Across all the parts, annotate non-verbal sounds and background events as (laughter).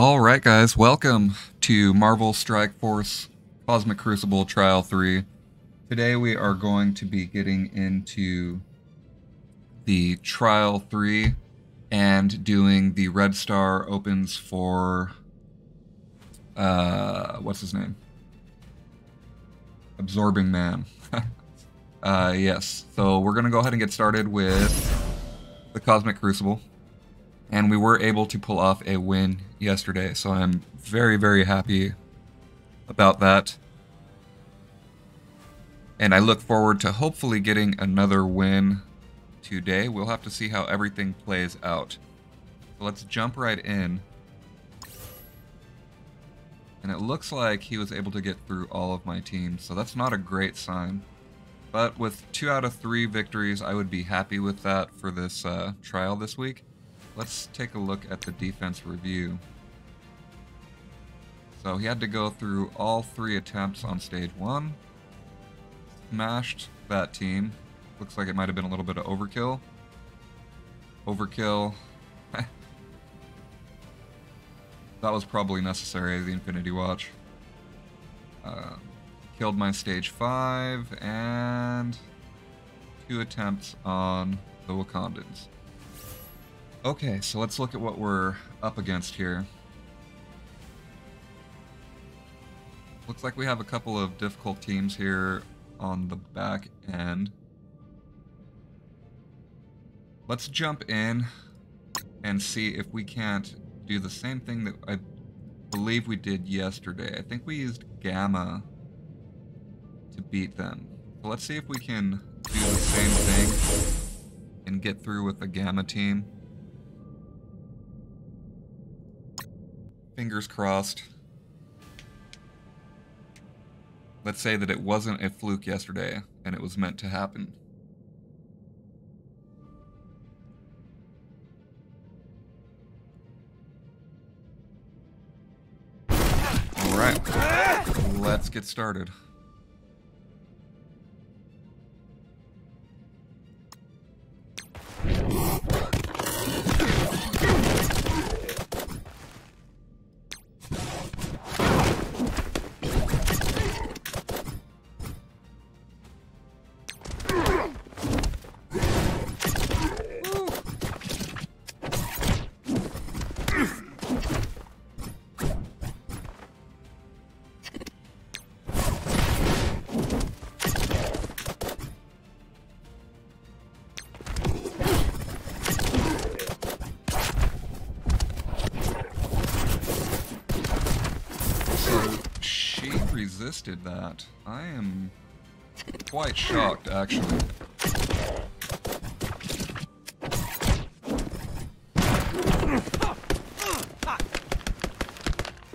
All right, guys, welcome to Marvel Strike Force Cosmic Crucible Trial 3. Today we are going to be getting into the Trial 3 and doing the Red Star orbs for. Uh, what's his name? Absorbing Man. (laughs) uh, yes, so we're going to go ahead and get started with the Cosmic Crucible and we were able to pull off a win yesterday. So I'm very, very happy about that. And I look forward to hopefully getting another win today. We'll have to see how everything plays out. So let's jump right in. And it looks like he was able to get through all of my teams, so that's not a great sign. But with two out of three victories, I would be happy with that for this uh, trial this week. Let's take a look at the defense review. So he had to go through all three attempts on stage one. Smashed that team. Looks like it might have been a little bit of overkill. Overkill. (laughs) that was probably necessary, the Infinity Watch. Uh, killed my stage 5, and two attempts on the Wakandans. Okay, so let's look at what we're up against here. Looks like we have a couple of difficult teams here on the back end. Let's jump in and see if we can't do the same thing that I believe we did yesterday. I think we used Gamma to beat them. So let's see if we can do the same thing and get through with the Gamma team. Fingers crossed. Let's say that it wasn't a fluke yesterday and it was meant to happen. Alright, let's get started. That. I am quite shocked, actually.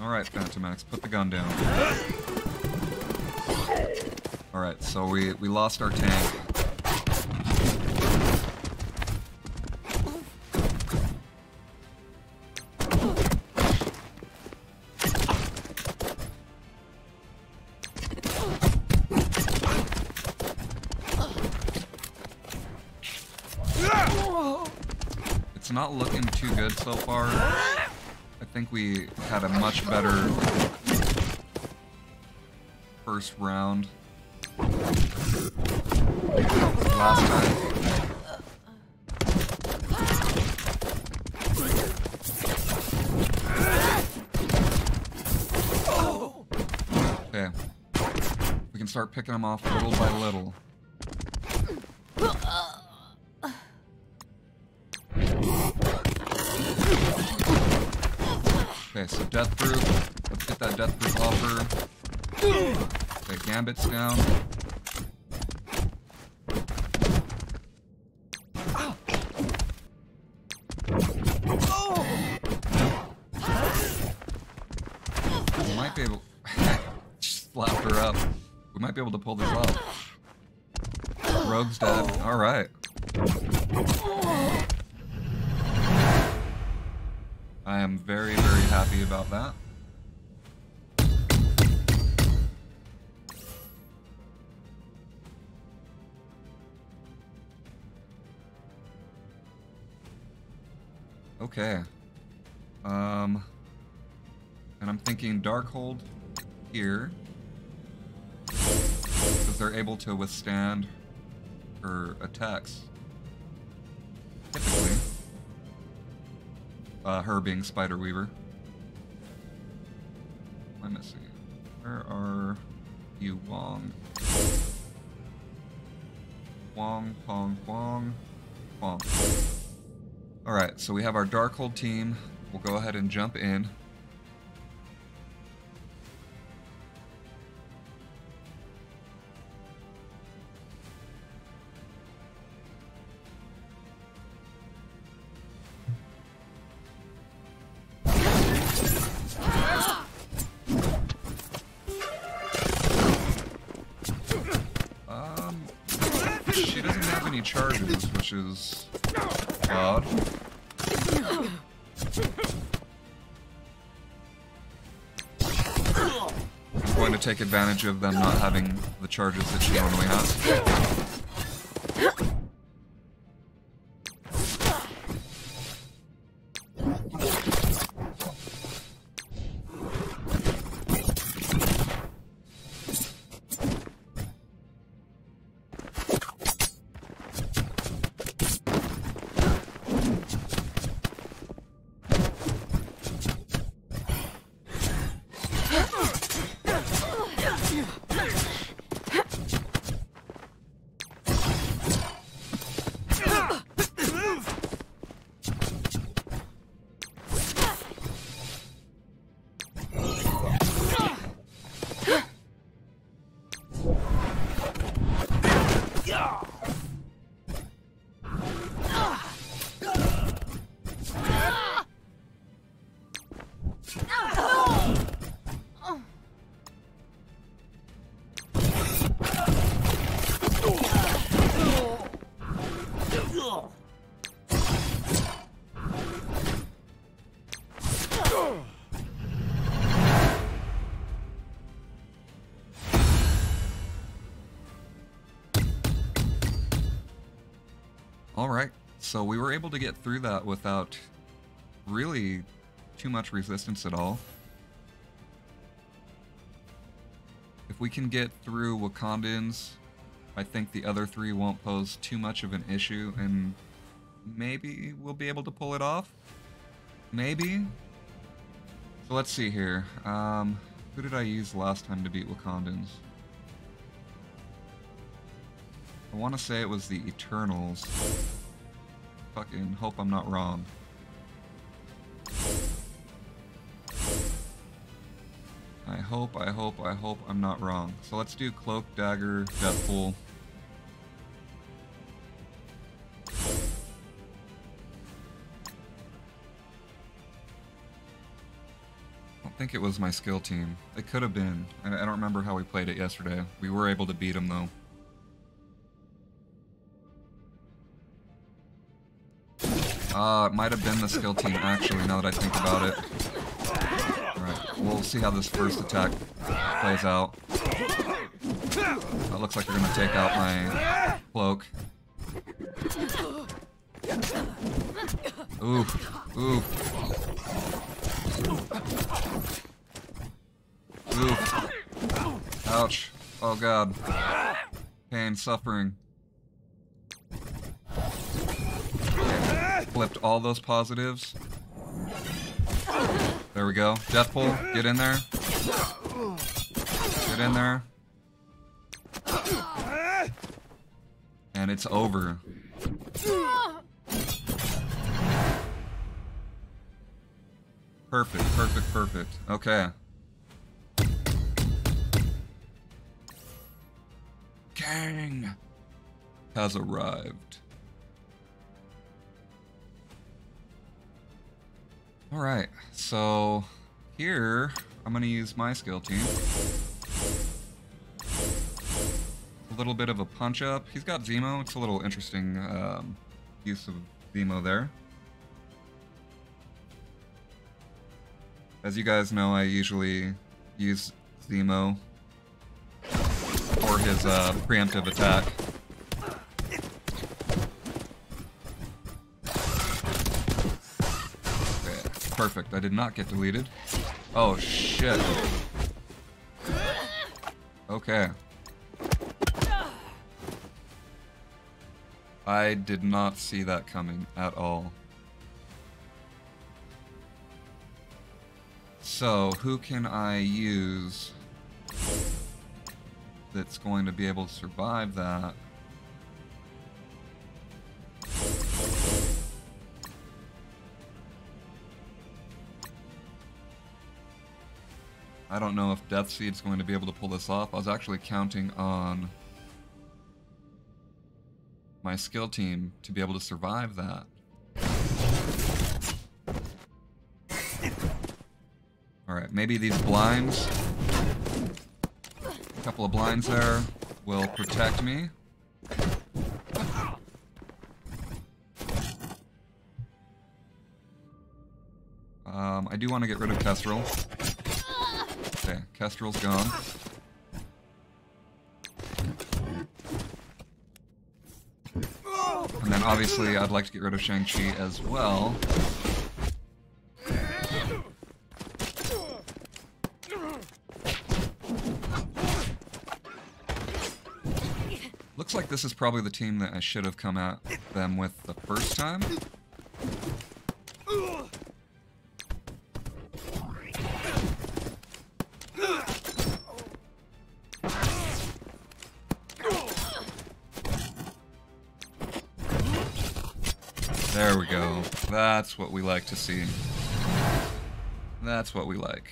Alright, Phantomex, put the gun down. Alright, so we, we lost our tank. Not looking too good so far. I think we had a much better first round last time. Okay. We can start picking them off little by little. Okay, so death proof. Let's get that death proof offer. The gambit's down. We might be able. (laughs) Just slapped her up. We might be able to pull this off. Rogue's dead. All right. I am very, very happy about that. Okay. Um, And I'm thinking Darkhold here. Because they're able to withstand her attacks. Uh, her being Spider Weaver. Am I missing? Where are you, Wong? Wong, Pong, Wong, Wong. Alright, so we have our Darkhold team. We'll go ahead and jump in. Charges, which is odd. I'm going to take advantage of them not having the charges that she normally has. Alright, so we were able to get through that without really too much resistance at all. If we can get through Wakandans, I think the other three won't pose too much of an issue, and maybe we'll be able to pull it off? Maybe? So let's see here. Um, who did I use last time to beat Wakandans? I want to say it was the Eternals. Fucking hope I'm not wrong. I hope, I hope, I hope I'm not wrong. So let's do Cloak, Dagger, Deathpool. I don't think it was my skill team. It could have been. I I don't remember how we played it yesterday. We were able to beat him though. Uh, it might have been the skill team actually, now that I think about it. Alright, we'll see how this first attack plays out. It looks like they're gonna take out my cloak. Oof, oof. Oof. Ouch. Oh god. Pain, suffering. Flipped all those positives. There we go. Death pull. Get in there. Get in there. And it's over. Perfect, perfect, perfect. Okay. Gang has arrived. Alright, so here I'm to use my skill team. A little bit of a punch up. He's got Zemo. It's a little interesting um, use of Zemo there. As you guys know, I usually use Zemo for his uh, preemptive attack. Okay, perfect. I did not get deleted. Oh, shit. Okay. I did not see that coming at all. So, who can I use that's going to be able to survive that? I don't know if Death Seed's going to be able to pull this off. I was actually counting on my skill team to be able to survive that. Alright, maybe these blinds, a couple of blinds there, will protect me. Um, I do want to get rid of Kestrel. Okay, Kestrel's gone. And then obviously I'd like to get rid of Shang-Chi as well. Looks like this is probably the team that I should have come at them with the first time. That's what we like to see. That's what we like.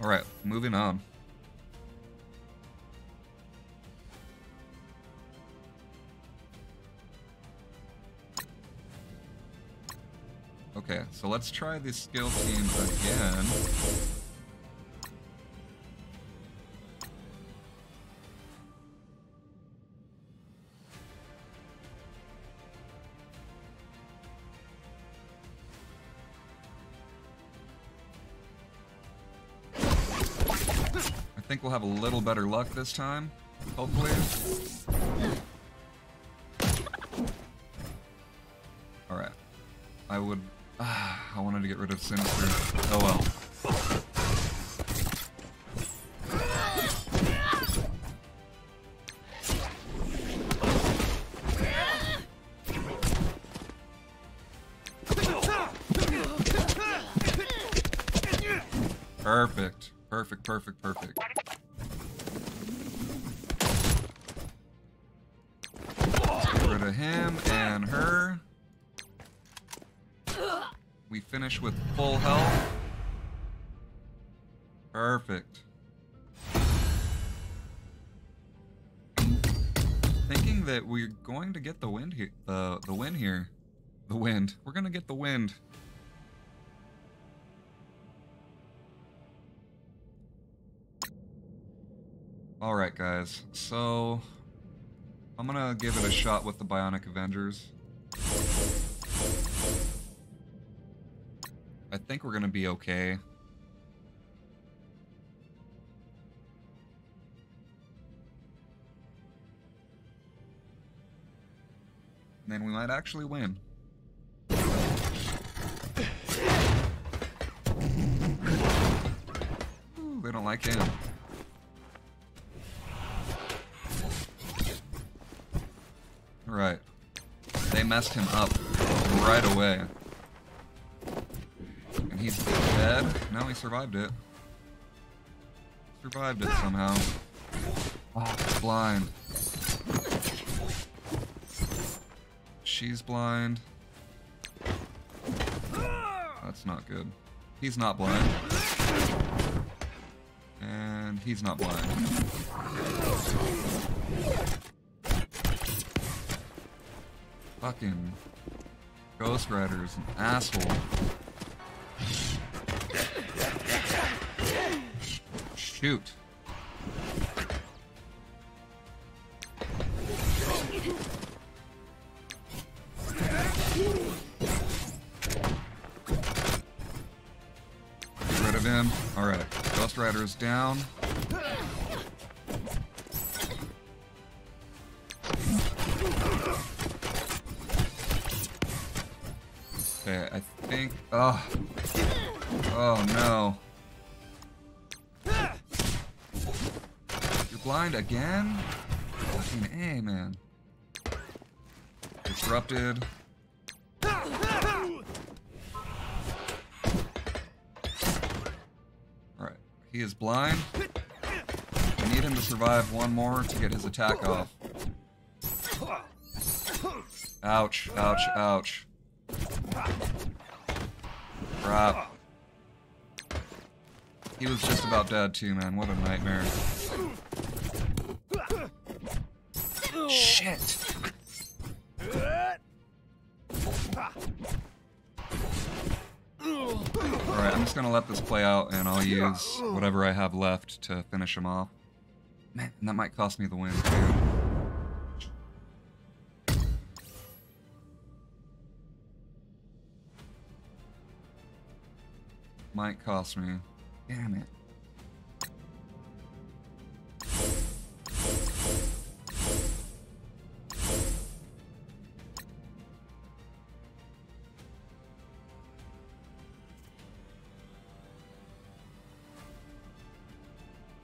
Alright, moving on. Okay, so let's try the skill team again. We'll have a little better luck this time, hopefully. Alright. I would... Ah, (sighs) I wanted to get rid of Sinister. Oh well. Perfect. Perfect, perfect, perfect. Finish with full health. Perfect. Thinking that we're going to get the wind here, the the win here, the wind. We're gonna get the wind. Alright guys, so I'm gonna give it a shot with the Bionic Avengers. I think we're gonna be okay. And then we might actually win. Ooh, they don't like him. Right. They messed him up right away. He's dead? No, he survived it. Survived it somehow. Oh, blind. She's blind. That's not good. He's not blind. And he's not blind. Fucking Ghost Rider is an asshole. Shoot. Get rid of him. Alright. Ghost Rider is down. Okay, I think... Oh. No. You're blind again? Fucking A, man. Disrupted. Alright, he is blind. I need him to survive one more to get his attack off. Ouch, ouch, ouch. Crap. He was just about dead too, man. What a nightmare. Shit! Alright, I'm just gonna let this play out and I'll use whatever I have left to finish him off. Man, that might cost me the win too. Might cost me. Damn it.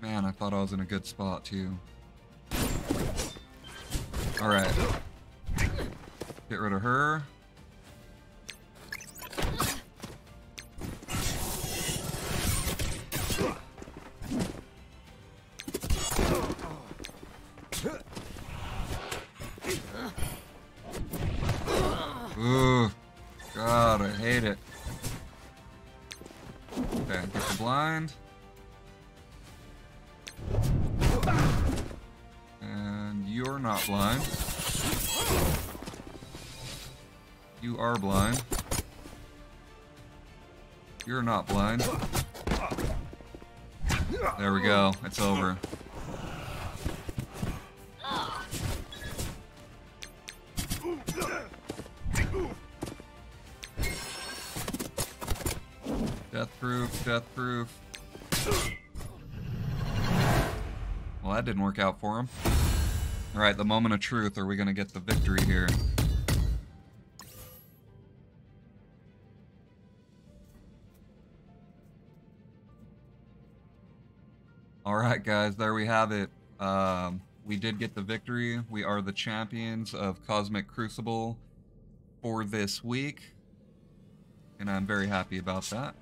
Man, I thought I was in a good spot too. Alright. Get rid of her. Blind. You are blind. You're not blind. There we go. It's over. Death proof, death proof. Well, that didn't work out for him. Alright, the moment of truth. Are we going to get the victory here? Alright, guys, there we have it. Um, we did get the victory. We are the champions of Cosmic Crucible for this week. And I'm very happy about that.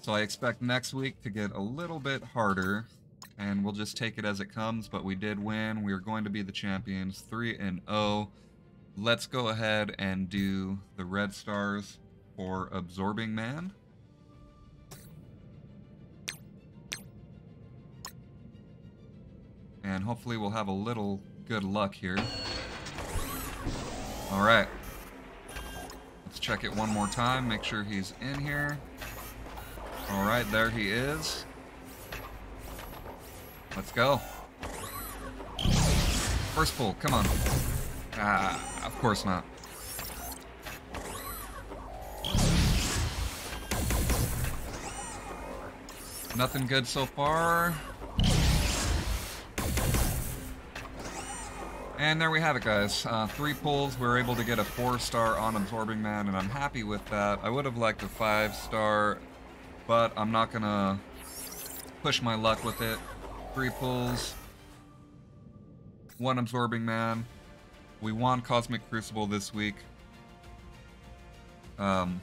So I expect next week to get a little bit harder. And we'll just take it as it comes. But we did win. We are going to be the champions 3 and 0. Let's go ahead and do the red stars for Absorbing Man. And hopefully we'll have a little good luck here. Alright. Let's check it one more time, make sure he's in here. Alright, there he is. Let's go. First pull, come on. Ah, of course not. Nothing good so far. And there we have it, guys. Uh, three pulls, we were able to get a four-star on Absorbing Man, and I'm happy with that. I would have liked a five-star, but I'm not gonna push my luck with it. Three pulls, one Absorbing Man. We won Cosmic Crucible this week. Um,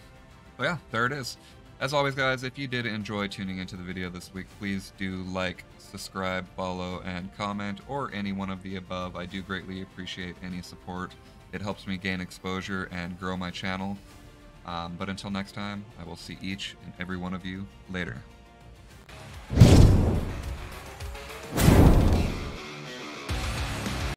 but yeah, there it is. As always, guys, if you did enjoy tuning into the video this week, please do like, subscribe, follow, and comment, or any one of the above. I do greatly appreciate any support. It helps me gain exposure and grow my channel. Um, but until next time, I will see each and every one of you later.